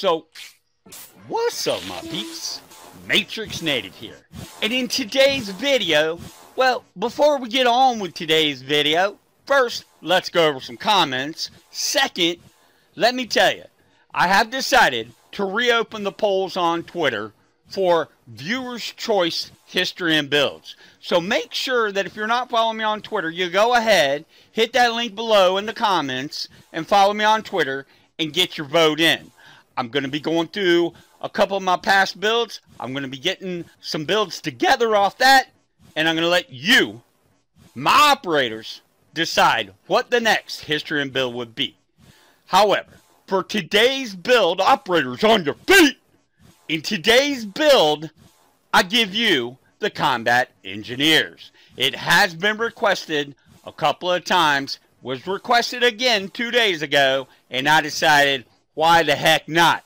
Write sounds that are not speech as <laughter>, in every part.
So, what's up my peeps? Matrix Native here. And in today's video, well, before we get on with today's video, first, let's go over some comments. Second, let me tell you, I have decided to reopen the polls on Twitter for viewers' choice history and builds. So make sure that if you're not following me on Twitter, you go ahead, hit that link below in the comments, and follow me on Twitter and get your vote in. I'm going to be going through a couple of my past builds. I'm going to be getting some builds together off that, and I'm going to let you, my operators, decide what the next history and build would be. However, for today's build, operators on your feet, in today's build, I give you the combat engineers. It has been requested a couple of times, was requested again two days ago, and I decided, why the heck not?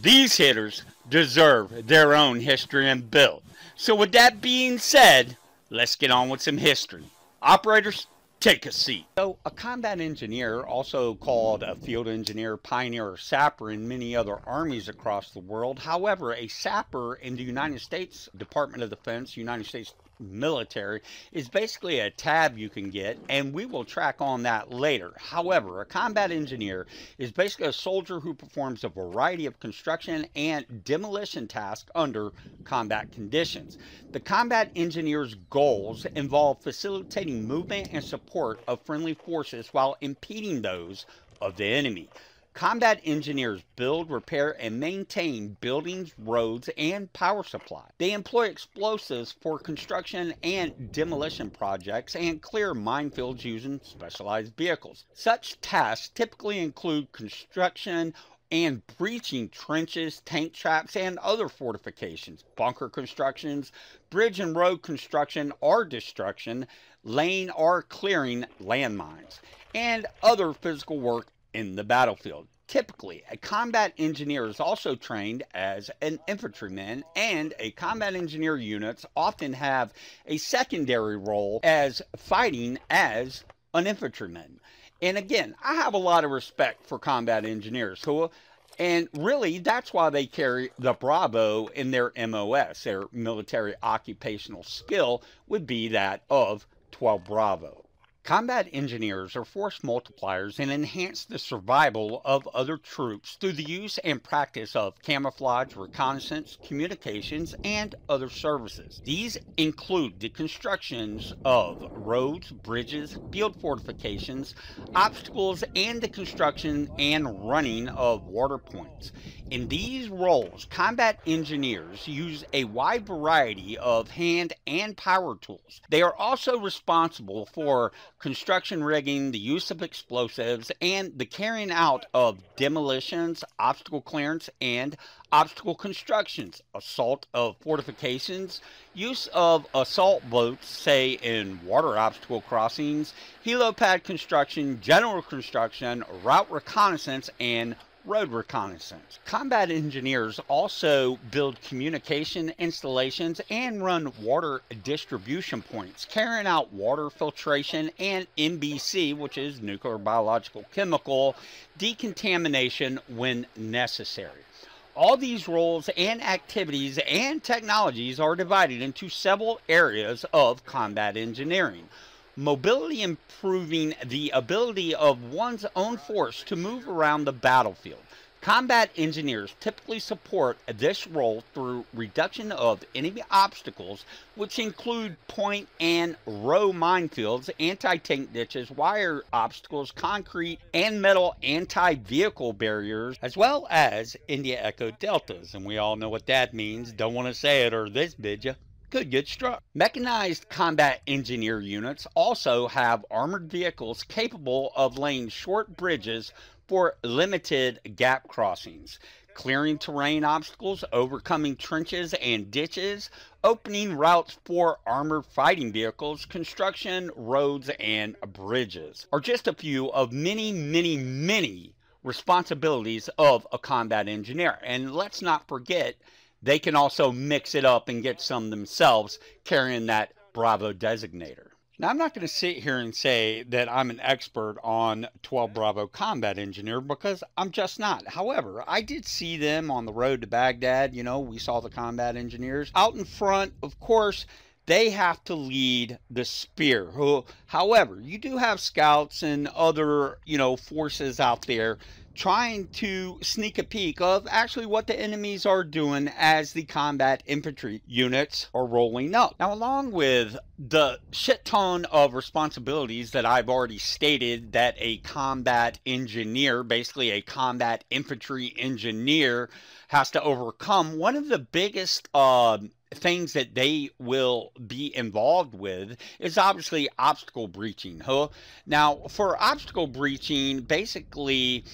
These hitters deserve their own history and build. So with that being said, let's get on with some history. Operators, Take a seat. So, a combat engineer, also called a field engineer, pioneer, or sapper in many other armies across the world. However, a sapper in the United States Department of Defense, United States military is basically a tab you can get, and we will track on that later. However, a combat engineer is basically a soldier who performs a variety of construction and demolition tasks under combat conditions. The combat engineer's goals involve facilitating movement and support of friendly forces while impeding those of the enemy. Combat engineers build, repair, and maintain buildings, roads, and power supply. They employ explosives for construction and demolition projects and clear minefields using specialized vehicles. Such tasks typically include construction and breaching trenches, tank traps, and other fortifications, bunker constructions, bridge and road construction or destruction, laying or clearing landmines, and other physical work in the battlefield. Typically, a combat engineer is also trained as an infantryman, and a combat engineer units often have a secondary role as fighting as an infantryman. And again, I have a lot of respect for combat engineers who and really, that's why they carry the Bravo in their MOS. Their military occupational skill would be that of 12 Bravo. Combat engineers are force multipliers and enhance the survival of other troops through the use and practice of camouflage, reconnaissance, communications, and other services. These include the constructions of roads, bridges, field fortifications, obstacles, and the construction and running of water points. In these roles, combat engineers use a wide variety of hand and power tools. They are also responsible for construction rigging, the use of explosives, and the carrying out of demolitions, obstacle clearance, and obstacle constructions, assault of fortifications, use of assault boats, say in water obstacle crossings, helipad construction, general construction, route reconnaissance, and road reconnaissance. Combat engineers also build communication installations and run water distribution points, carrying out water filtration and NBC, which is nuclear biological chemical, decontamination when necessary. All these roles and activities and technologies are divided into several areas of combat engineering mobility improving the ability of one's own force to move around the battlefield. Combat engineers typically support this role through reduction of enemy obstacles, which include point and row minefields, anti-tank ditches, wire obstacles, concrete and metal anti-vehicle barriers, as well as India Echo Deltas. And we all know what that means. Don't want to say it or this bid you could get struck. Mechanized combat engineer units also have armored vehicles capable of laying short bridges for limited gap crossings, clearing terrain obstacles, overcoming trenches and ditches, opening routes for armored fighting vehicles, construction, roads, and bridges are just a few of many, many, many responsibilities of a combat engineer. And let's not forget they can also mix it up and get some themselves carrying that Bravo designator. Now, I'm not going to sit here and say that I'm an expert on 12 Bravo combat engineer because I'm just not. However, I did see them on the road to Baghdad. You know, we saw the combat engineers out in front. Of course, they have to lead the spear. However, you do have scouts and other, you know, forces out there trying to sneak a peek of actually what the enemies are doing as the combat infantry units are rolling up. Now, along with the shit ton of responsibilities that I've already stated that a combat engineer, basically a combat infantry engineer, has to overcome, one of the biggest uh, things that they will be involved with is obviously obstacle breaching. Huh? Now, for obstacle breaching, basically,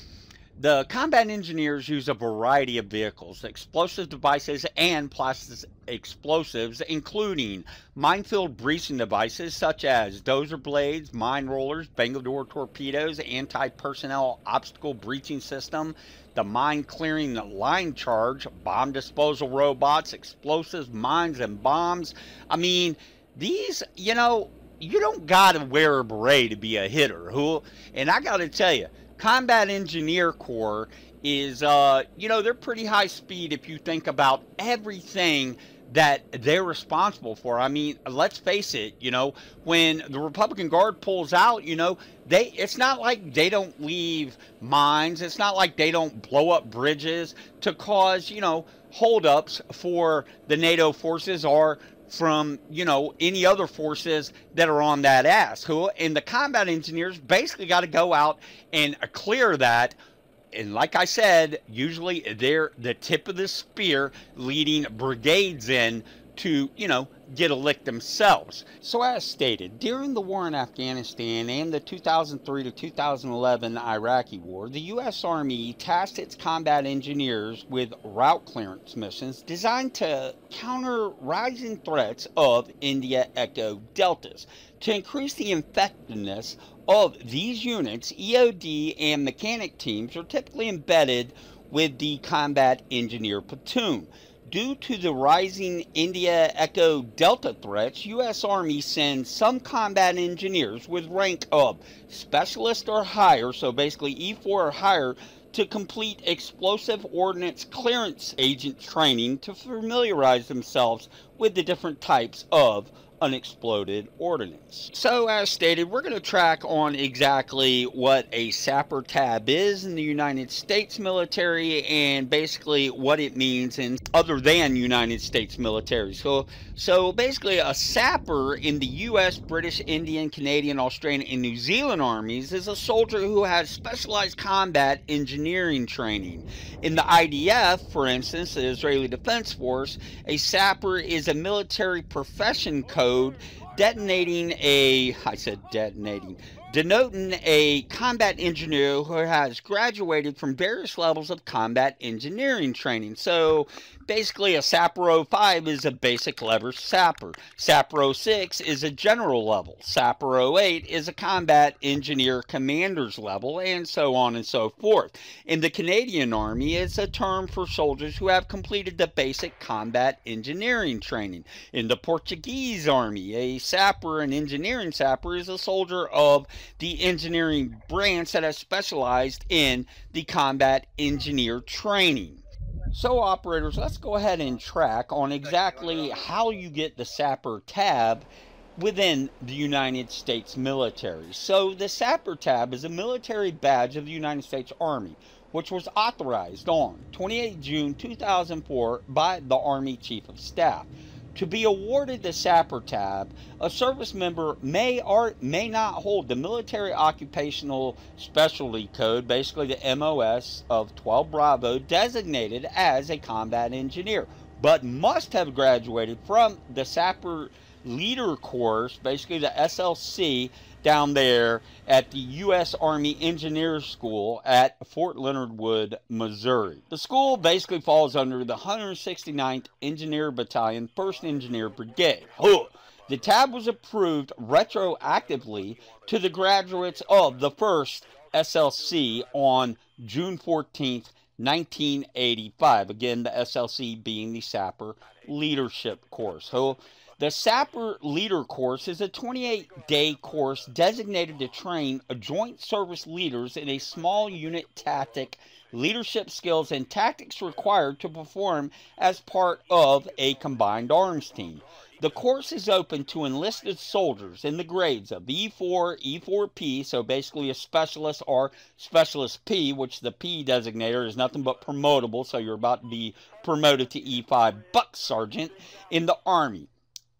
the combat engineers use a variety of vehicles, explosive devices, and plastic explosives, including minefield breaching devices such as dozer blades, mine rollers, Bangalore torpedoes, anti personnel obstacle breaching system, the mine clearing the line charge, bomb disposal robots, explosives, mines, and bombs. I mean, these, you know, you don't got to wear a beret to be a hitter. Who? And I got to tell you, Combat Engineer Corps is, uh, you know, they're pretty high speed if you think about everything that they're responsible for. I mean, let's face it, you know, when the Republican Guard pulls out, you know, they it's not like they don't leave mines. It's not like they don't blow up bridges to cause, you know, holdups for the NATO forces or from you know any other forces that are on that ass who and the combat engineers basically got to go out and clear that and like I said, usually they're the tip of the spear leading brigades in to, you know, get a lick themselves. So as stated, during the war in Afghanistan and the 2003 to 2011 Iraqi war, the U.S. Army tasked its combat engineers with route clearance missions designed to counter rising threats of India Echo Deltas. To increase the effectiveness of these units, EOD and mechanic teams are typically embedded with the combat engineer platoon. Due to the rising India Echo Delta threats, U.S. Army sends some combat engineers with rank of specialist or higher, so basically E4 or higher, to complete explosive ordnance clearance agent training to familiarize themselves with the different types of unexploded ordnance. So as stated, we're going to track on exactly what a sapper tab is in the United States military and basically what it means in other than United States military. So, so basically a sapper in the US, British, Indian, Canadian, Australian, and New Zealand armies is a soldier who has specialized combat engineering training. In the IDF, for instance, the Israeli Defense Force, a sapper is a military profession code code detonating a, I said detonating, denoting a combat engineer who has graduated from various levels of combat engineering training. So basically a Sapper 05 is a basic lever sapper. Sapper 06 is a general level. Sapper 08 is a combat engineer commander's level, and so on and so forth. In the Canadian Army, it's a term for soldiers who have completed the basic combat engineering training. In the Portuguese Army, a sapper, an engineering sapper, is a soldier of the engineering branch that has specialized in the combat engineer training. So operators, let's go ahead and track on exactly how you get the Sapper tab within the United States military. So the Sapper tab is a military badge of the United States Army, which was authorized on 28 June 2004 by the Army Chief of Staff. To be awarded the Sapper tab, a service member may or may not hold the Military Occupational Specialty Code, basically the MOS of 12 Bravo, designated as a combat engineer, but must have graduated from the Sapper Leader course, basically the SLC, down there at the U.S. Army Engineers School at Fort Leonard Wood, Missouri. The school basically falls under the 169th Engineer Battalion, 1st Engineer Brigade. The tab was approved retroactively to the graduates of the first SLC on June 14th, 1985. Again, the SLC being the Sapper Leadership Course. So The Sapper Leader Course is a 28-day course designated to train joint service leaders in a small unit tactic, leadership skills, and tactics required to perform as part of a combined arms team. The course is open to enlisted soldiers in the grades of E4, E4P, so basically a specialist or specialist P, which the P designator is nothing but promotable, so you're about to be promoted to E5 Buck Sergeant in the Army.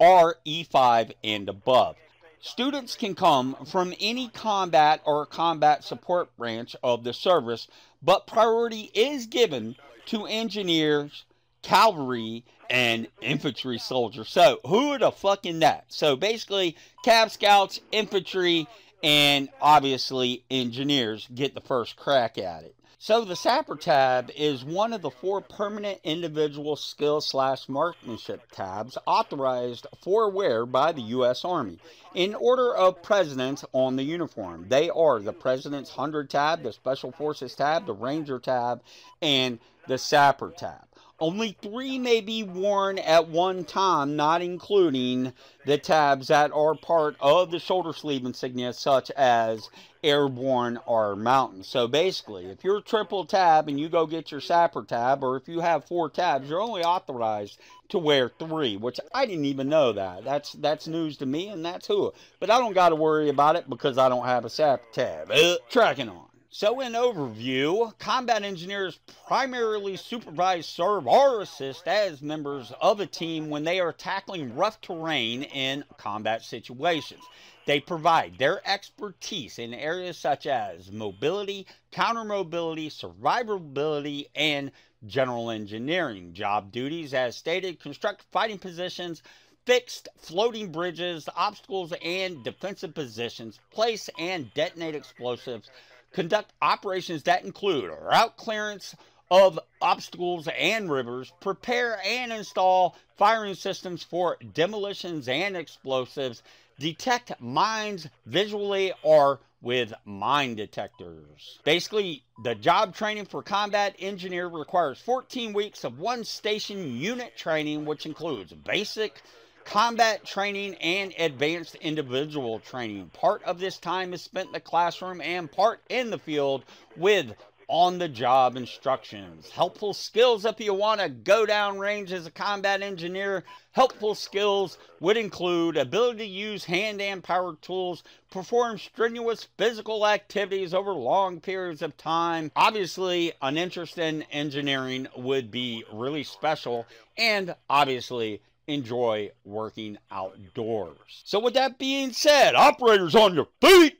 Are E5 and above. Students can come from any combat or combat support branch of the service, but priority is given to engineers, cavalry, and infantry soldiers. So, who the fucking that? So, basically, Cav Scouts, infantry, and obviously engineers get the first crack at it. So the Sapper tab is one of the four permanent individual skill slash marksmanship tabs authorized for wear by the U.S. Army in order of precedence on the uniform. They are the President's 100 tab, the Special Forces tab, the Ranger tab, and the Sapper tab. Only three may be worn at one time, not including the tabs that are part of the shoulder sleeve insignia, such as airborne or mountain. So basically, if you're triple tab and you go get your sapper tab, or if you have four tabs, you're only authorized to wear three, which I didn't even know that. That's that's news to me, and that's who. But I don't got to worry about it because I don't have a sapper tab. Uh, tracking on. So in overview, combat engineers primarily supervise, serve, or assist as members of a team when they are tackling rough terrain in combat situations. They provide their expertise in areas such as mobility, counter mobility, survivability, and general engineering. Job duties, as stated, construct fighting positions, fixed floating bridges, obstacles, and defensive positions, place and detonate explosives, conduct operations that include route clearance of obstacles and rivers, prepare and install firing systems for demolitions and explosives, detect mines visually or with mine detectors. Basically, the job training for combat engineer requires 14 weeks of one station unit training, which includes basic combat training, and advanced individual training. Part of this time is spent in the classroom and part in the field with on the job instructions. Helpful skills if you want to go down range as a combat engineer. Helpful skills would include ability to use hand and power tools, perform strenuous physical activities over long periods of time. Obviously, an interest in engineering would be really special, and obviously, enjoy working outdoors. So with that being said, operators on your feet,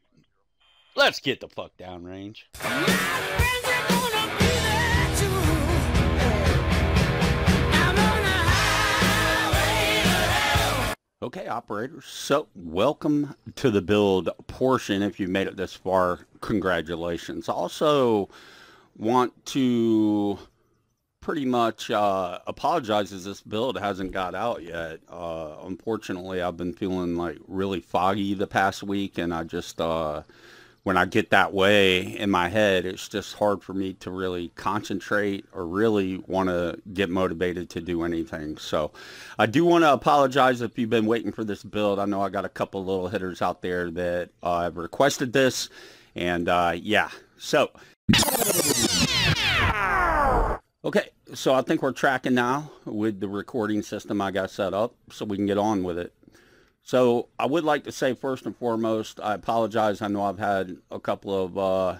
let's get the fuck down range. Okay, operators, so welcome to the build portion. If you've made it this far, congratulations. Also want to pretty much uh, apologizes this build hasn't got out yet. Uh, unfortunately, I've been feeling like really foggy the past week, and I just uh, when I get that way in my head, it's just hard for me to really concentrate or really want to get motivated to do anything. So I do want to apologize if you've been waiting for this build. I know I got a couple little hitters out there that uh, have requested this, and uh, yeah, so. Okay, so I think we're tracking now with the recording system I got set up so we can get on with it. So I would like to say first and foremost, I apologize. I know I've had a couple of uh,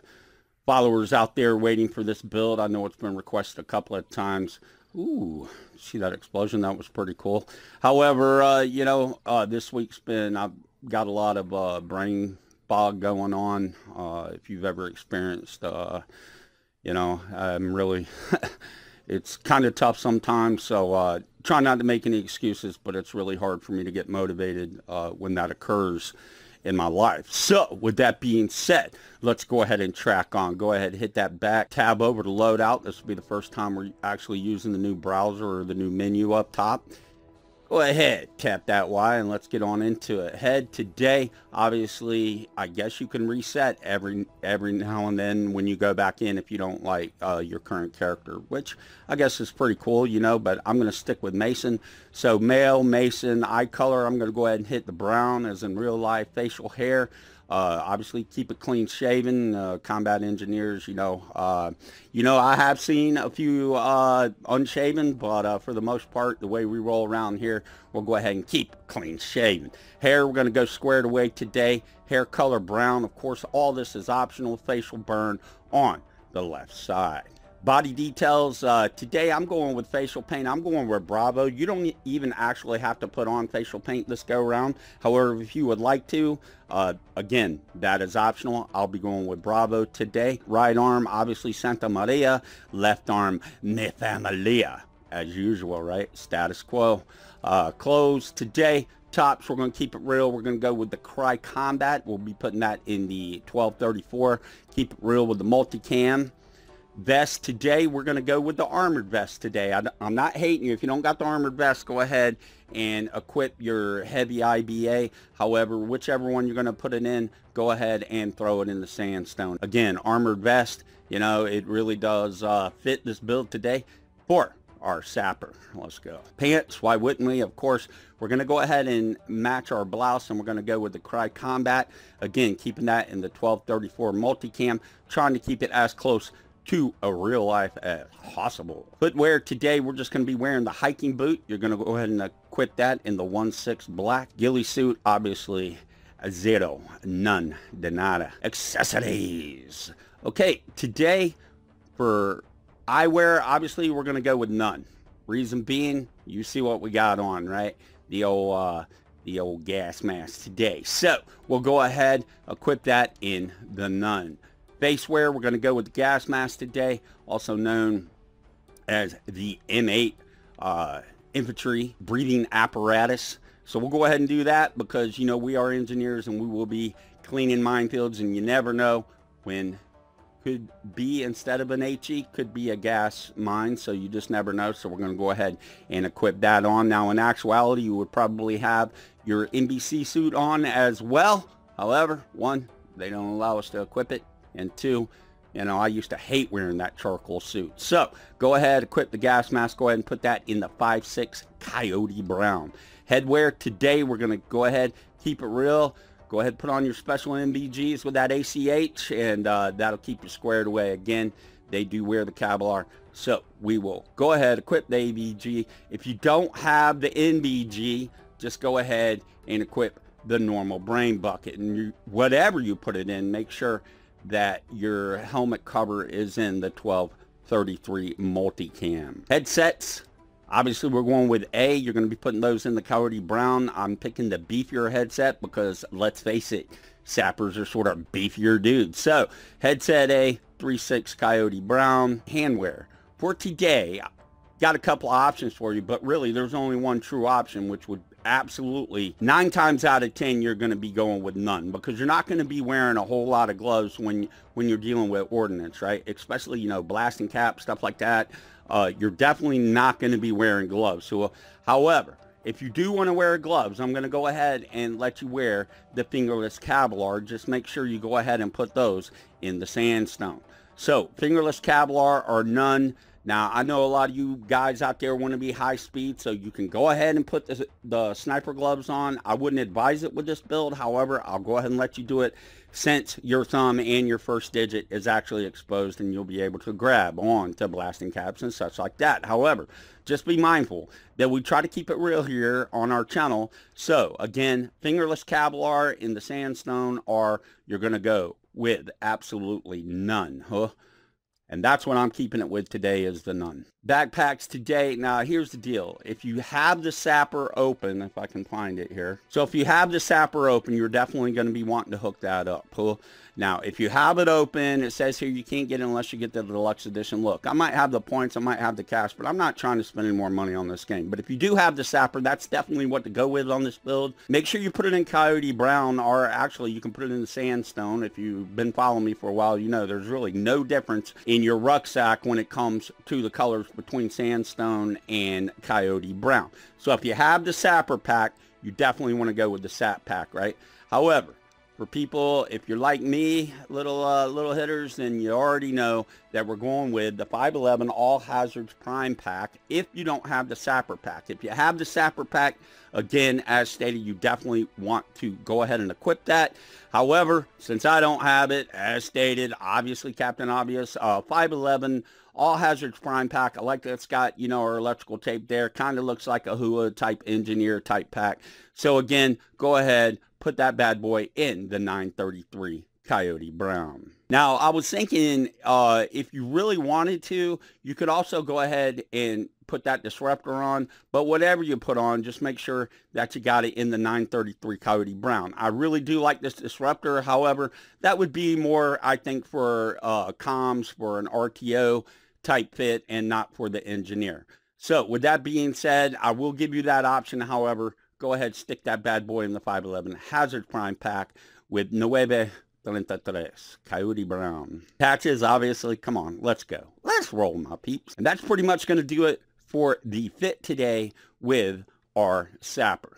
followers out there waiting for this build. I know it's been requested a couple of times. Ooh, see that explosion? That was pretty cool. However, uh, you know, uh, this week's been, I've got a lot of uh, brain fog going on. Uh, if you've ever experienced uh, you know, I'm really, <laughs> it's kind of tough sometimes. So uh, try not to make any excuses, but it's really hard for me to get motivated uh, when that occurs in my life. So with that being said, let's go ahead and track on. Go ahead, hit that back tab over to load out. This will be the first time we're actually using the new browser or the new menu up top. Go ahead, tap that Y and let's get on into it. Head today, obviously, I guess you can reset every every now and then when you go back in if you don't like uh, your current character, which I guess is pretty cool, you know, but I'm going to stick with Mason. So male, Mason, eye color, I'm going to go ahead and hit the brown as in real life, facial hair. Uh, obviously, keep it clean shaven. Uh, combat engineers, you know, uh, you know, I have seen a few uh, unshaven, but uh, for the most part, the way we roll around here, we'll go ahead and keep clean shaven. Hair, we're going to go squared away today. Hair color brown. Of course, all this is optional. Facial burn on the left side. Body details, uh, today I'm going with facial paint. I'm going with Bravo. You don't even actually have to put on facial paint this go around. However, if you would like to, uh, again, that is optional. I'll be going with Bravo today. Right arm, obviously Santa Maria. Left arm, Mi Familia. As usual, right? Status quo. Uh, clothes today, tops we're going to keep it real we're going to go with the Crye combat we'll be putting that in the 1234 keep it real with the multicam vest today we're going to go with the armored vest today. I, am not hating you. If you don't got the armored vest go ahead and equip your heavy IBA however whichever one you're going to put it in go ahead and throw it in the sandstone. Again armored vest you know it really does uh, fit this build today for our sapper. Let's go. Pants why wouldn't we? Of course we're going to go ahead and match our blouse and we're going to go with the Crye combat. Again keeping that in the 1234 multicam trying to keep it as close to a real life as possible. Footwear today, we're just going to be wearing the hiking boot. You're going to go ahead and equip that in the 1-6 black. Ghillie suit, obviously, zero, none, de nada. Accessories. Okay, today for eyewear, obviously, we're going to go with none. Reason being, you see what we got on, right? The old, uh, the old gas mask today. So, we'll go ahead, equip that in the none. Basewear, we're going to go with the gas mask today, also known as the M8 uh, infantry breathing apparatus. So we'll go ahead and do that because, you know, we are engineers and we will be cleaning minefields and you never know when could be instead of an HE could be a gas mine. So you just never know. So we're going to go ahead and equip that on. Now in actuality you would probably have your NBC suit on as well. However one they don't allow us to equip it and two, you know, I used to hate wearing that charcoal suit. So go ahead, equip the gas mask. Go ahead and put that in the 5.6 Coyote Brown. Headwear today, we're going to go ahead, keep it real. Go ahead, put on your special NVGs with that ACH, and uh, that'll keep you squared away. Again, they do wear the Kevlar. So we will go ahead, equip the ABG. If you don't have the NVG, just go ahead and equip the normal brain bucket. And you, whatever you put it in, make sure that your helmet cover is in the 1233 multicam. Headsets, obviously we're going with A. You're going to be putting those in the Coyote Brown. I'm picking the beefier headset because let's face it, sappers are sort of beefier dudes. So headset A, 36 Coyote Brown, handwear. For today, got a couple options for you, but really there's only one true option, which would absolutely nine times out of ten you're going to be going with none because you're not going to be wearing a whole lot of gloves when when you're dealing with ordnance right especially you know blasting cap stuff like that uh, you're definitely not going to be wearing gloves so uh, however if you do want to wear gloves, I'm going to go ahead and let you wear the fingerless Kevlar. Just make sure you go ahead and put those in the sandstone. So fingerless Kevlar or none. Now, I know a lot of you guys out there want to be high speed, so you can go ahead and put the, the sniper gloves on. I wouldn't advise it with this build. However, I'll go ahead and let you do it since your thumb and your first digit is actually exposed and you'll be able to grab on to blasting caps and such like that. However, just be mindful that we try to keep it real here on our channel. So, again, fingerless Kevlar in the sandstone or you're going to go with absolutely none. Huh? And that's what I'm keeping it with today is the none. Backpacks today. Now, here's the deal. If you have the sapper open, if I can find it here. So if you have the sapper open, you're definitely going to be wanting to hook that up. Now, if you have it open, it says here you can't get it unless you get the deluxe edition. Look, I might have the points, I might have the cash, but I'm not trying to spend any more money on this game. But if you do have the sapper, that's definitely what to go with on this build. Make sure you put it in Coyote Brown, or actually you can put it in Sandstone. If you've been following me for a while, you know there's really no difference in your rucksack when it comes to the colors between sandstone and coyote brown. So if you have the sapper pack, you definitely want to go with the sap pack, right? However, for people, if you're like me, little uh, little hitters, then you already know that we're going with the 511 All Hazards Prime Pack if you don't have the Sapper Pack. If you have the Sapper Pack, again, as stated, you definitely want to go ahead and equip that. However, since I don't have it, as stated, obviously Captain Obvious, uh, 511 all hazards prime pack. I like that it's got, you know, our electrical tape there. Kind of looks like a HUA type engineer type pack. So again, go ahead, put that bad boy in the 933 Coyote Brown. Now, I was thinking uh, if you really wanted to, you could also go ahead and put that disruptor on. But whatever you put on, just make sure that you got it in the 933 Coyote Brown. I really do like this disruptor. However, that would be more, I think, for uh, comms, for an RTO type fit and not for the engineer. So with that being said, I will give you that option. However, go ahead, stick that bad boy in the 511 Hazard Prime pack with Nueve 33, Coyote Brown. Patches, obviously, come on, let's go. Let's roll, my peeps. And that's pretty much going to do it for the fit today with our sapper.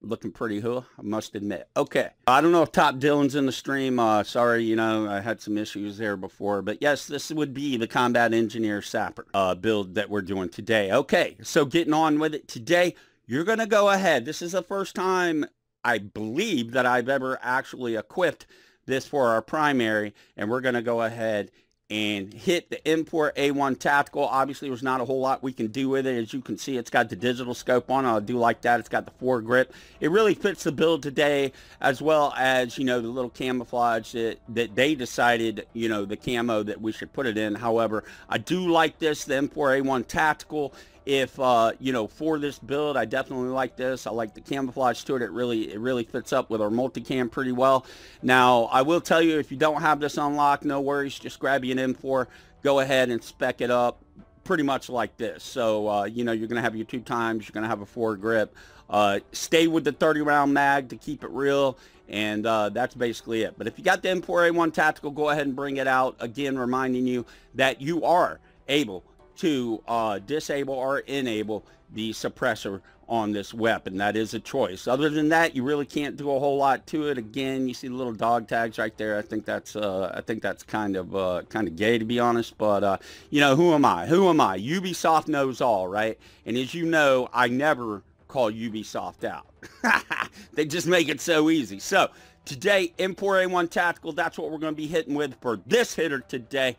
Looking pretty huh? I must admit. Okay. I don't know if Top Dylan's in the stream. Uh, sorry, you know, I had some issues there before. But yes, this would be the Combat Engineer Sapper uh, build that we're doing today. Okay, so getting on with it today you're going to go ahead. This is the first time I believe that I've ever actually equipped this for our primary, and we're going to go ahead and hit the M4 A1 Tactical. Obviously, there's not a whole lot we can do with it. As you can see, it's got the digital scope on. I do like that. It's got the foregrip. It really fits the build today, as well as, you know, the little camouflage that, that they decided, you know, the camo that we should put it in. However, I do like this, the M4 A1 Tactical if uh, you know for this build I definitely like this. I like the camouflage to it. It really it really fits up with our multicam pretty well. Now I will tell you if you don't have this unlocked no worries. Just grab you an M4 go ahead and spec it up pretty much like this. So uh, you know you're gonna have your two times you're gonna have a foregrip uh, stay with the 30 round mag to keep it real and uh, that's basically it. But if you got the M4A1 tactical go ahead and bring it out. Again reminding you that you are able to uh, disable or enable the suppressor on this weapon. That is a choice. Other than that, you really can't do a whole lot to it. Again, you see the little dog tags right there. I think that's uh, I think that's kind of uh, kind of gay to be honest. But uh, you know, who am I? Who am I? Ubisoft knows all, right? And as you know, I never call Ubisoft out. <laughs> they just make it so easy. So today, M4A1 Tactical, that's what we're going to be hitting with for this hitter today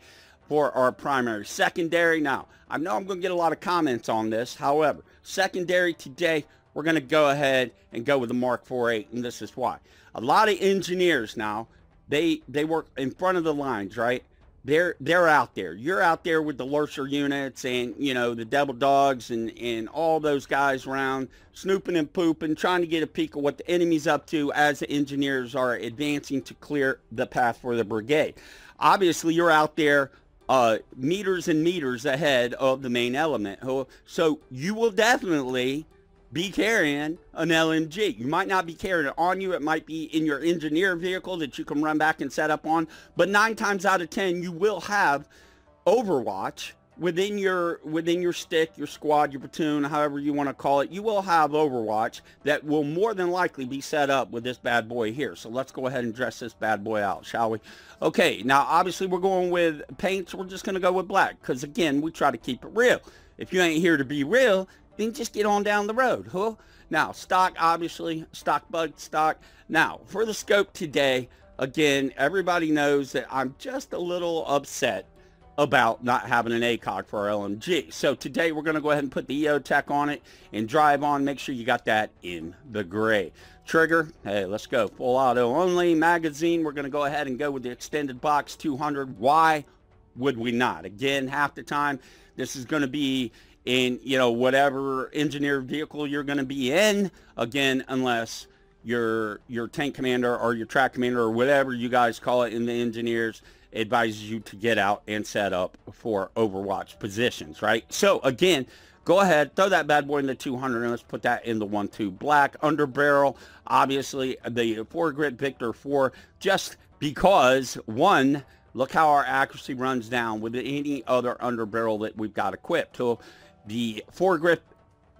for our primary. Secondary, now, I know I'm going to get a lot of comments on this. However, secondary today, we're going to go ahead and go with the Mark 48, and this is why. A lot of engineers now, they they work in front of the lines, right? They're they're out there. You're out there with the Lurcher units and you know the Devil Dogs and and all those guys around snooping and pooping, trying to get a peek of what the enemy's up to as the engineers are advancing to clear the path for the brigade. Obviously, you're out there uh, meters and meters ahead of the main element. So you will definitely be carrying an LMG. You might not be carrying it on you. It might be in your engineer vehicle that you can run back and set up on. But nine times out of 10, you will have Overwatch within your within your stick, your squad, your platoon, however you want to call it, you will have Overwatch that will more than likely be set up with this bad boy here. So let's go ahead and dress this bad boy out, shall we? Okay, now obviously we're going with paints. We're just going to go with black because, again, we try to keep it real. If you ain't here to be real, then just get on down the road, huh? Now, stock, obviously, stock bug stock. Now, for the scope today, again, everybody knows that I'm just a little upset about not having an ACOG for our LMG. So today we're going to go ahead and put the EOTech on it and drive on. Make sure you got that in the gray. Trigger, hey, let's go. Full auto only. Magazine, we're going to go ahead and go with the extended box 200. Why would we not? Again, half the time, this is going to be in, you know, whatever engineer vehicle you're going to be in. Again, unless your your tank commander or your track commander or whatever you guys call it in the engineers advises you to get out and set up for Overwatch positions, right? So again, go ahead, throw that bad boy in the 200 and let's put that in the 1-2 black under barrel. Obviously, the foregrip Victor 4 just because, one, look how our accuracy runs down with any other underbarrel that we've got equipped. So the foregrip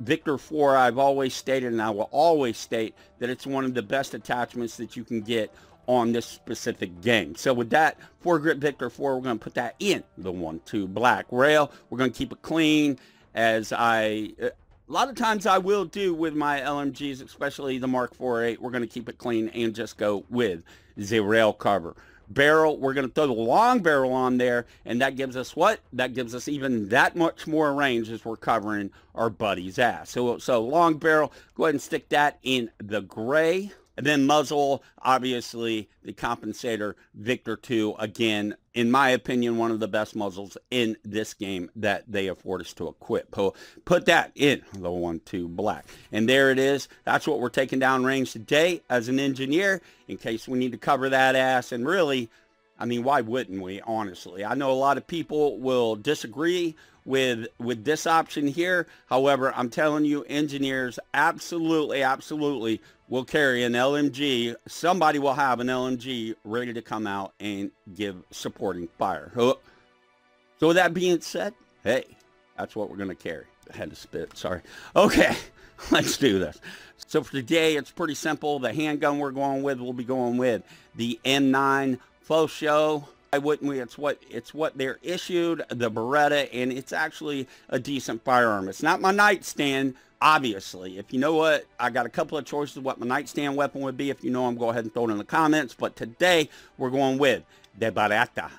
Victor 4, I've always stated, and I will always state, that it's one of the best attachments that you can get on this specific game. So with that foregrip Victor 4, we're going to put that in the 1-2 black rail. We're going to keep it clean as I... Uh, a lot of times I will do with my LMGs, especially the Mark 4.8. We're going to keep it clean and just go with the rail cover barrel. We're going to throw the long barrel on there, and that gives us what? That gives us even that much more range as we're covering our buddy's ass. So, so long barrel, go ahead and stick that in the gray. And then muzzle, obviously, the compensator Victor 2, again, in my opinion, one of the best muzzles in this game that they afford us to equip. Put that in the 1-2 black. And there it is. That's what we're taking down range today as an engineer in case we need to cover that ass. And really, I mean, why wouldn't we, honestly? I know a lot of people will disagree with with this option here. However, I'm telling you, engineers absolutely, absolutely will carry an LMG. Somebody will have an LMG ready to come out and give supporting fire. So with that being said, hey, that's what we're going to carry. I had to spit, sorry. Okay, <laughs> let's do this. So for today, it's pretty simple. The handgun we're going with, we'll be going with the M9 Faux Show why wouldn't we? It's what it's what they're issued, the Beretta, and it's actually a decent firearm. It's not my nightstand, obviously. If you know what, I got a couple of choices of what my nightstand weapon would be. If you know them, go ahead and throw it in the comments. But today, we're going with the Beretta.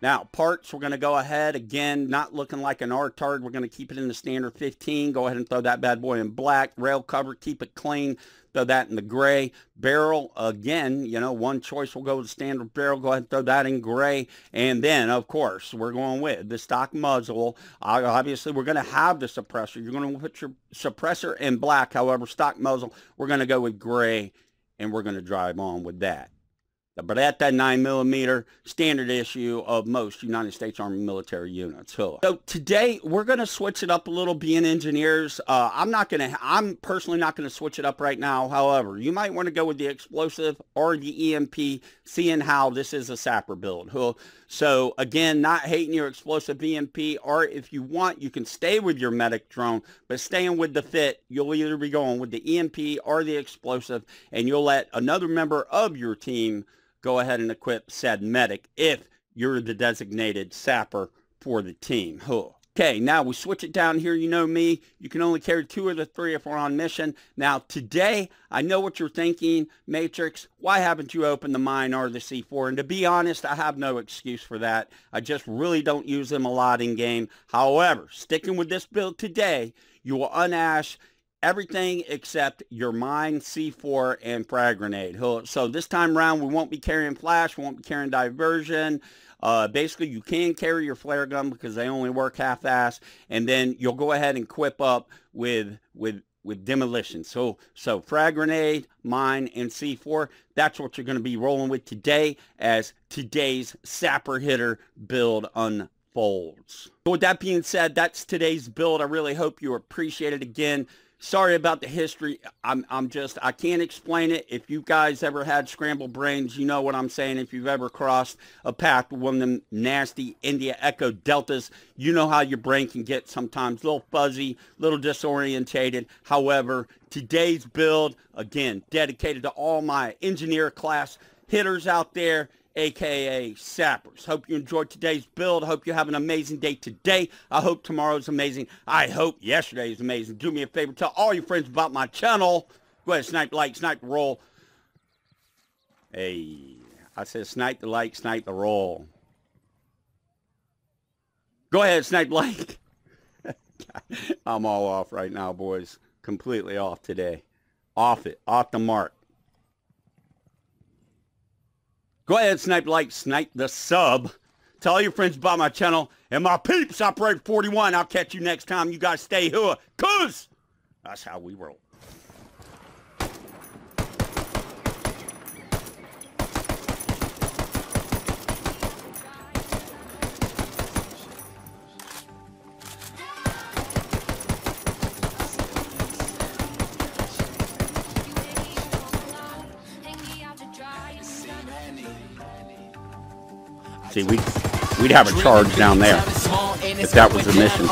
Now, parts, we're going to go ahead. Again, not looking like an R-Tard. We're going to keep it in the standard 15. Go ahead and throw that bad boy in black. Rail cover, keep it clean. Throw that in the gray. Barrel, again, you know, one choice will go with the standard barrel. Go ahead and throw that in gray. And then, of course, we're going with the stock muzzle. Obviously, we're going to have the suppressor. You're going to put your suppressor in black. However, stock muzzle, we're going to go with gray, and we're going to drive on with that the Beretta 9 millimeter standard issue of most United States Army military units. So, so today we're going to switch it up a little being engineers. Uh, I'm not going to, I'm personally not going to switch it up right now. However, you might want to go with the explosive or the EMP, seeing how this is a sapper build. So again, not hating your explosive EMP, or if you want, you can stay with your medic drone, but staying with the fit, you'll either be going with the EMP or the explosive, and you'll let another member of your team go ahead and equip said medic if you're the designated sapper for the team. Huh. Okay, now we switch it down here. You know me. You can only carry two of the three if we're on mission. Now, today, I know what you're thinking, Matrix. Why haven't you opened the mine or the C4? And to be honest, I have no excuse for that. I just really don't use them a lot in game. However, sticking with this build today, you will unash everything except your mine, C4, and frag grenade. So this time around, we won't be carrying flash, we won't be carrying diversion. Uh, basically, you can carry your flare gun because they only work half-ass, and then you'll go ahead and equip up with with with demolition. So so frag grenade, mine, and C4. That's what you're going to be rolling with today as today's sapper hitter build unfolds. So with that being said, that's today's build. I really hope you appreciate it again sorry about the history. I'm, I'm just, I can't explain it. If you guys ever had scrambled brains, you know what I'm saying. If you've ever crossed a path with one of them nasty India Echo Deltas, you know how your brain can get sometimes a little fuzzy, a little disorientated. However, today's build, again, dedicated to all my engineer class hitters out there aka Sappers. Hope you enjoyed today's build. Hope you have an amazing day today. I hope tomorrow's amazing. I hope yesterday is amazing. Do me a favor, tell all your friends about my channel. Go ahead, snipe like, snipe the roll. Hey, I said snipe the like, snipe the roll. Go ahead, snipe like. <laughs> I'm all off right now, boys. Completely off today. Off it. Off the mark. Go ahead, snipe like, snipe the sub. Tell all your friends about my channel. And my peeps, Operator 41. I'll catch you next time. You guys stay here. Cuz that's how we roll. See, we we'd have a charge down there if that was the mission.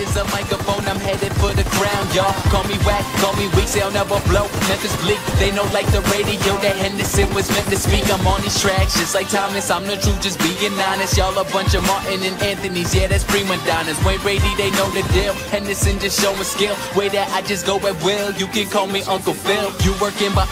is a microphone, I'm headed for the ground, y'all. Call me whack, call me weak, say I'll never blow. Memphis Bleek, they know like the radio that Henderson was meant to speak. I'm on these tracks, just like Thomas, I'm the truth, just being honest. Y'all a bunch of Martin and Anthony's, yeah, that's prima donnas. Wayne Brady, they know the deal. Henderson just showing skill. Way that I just go at will, you can call me Uncle Phil. You working, but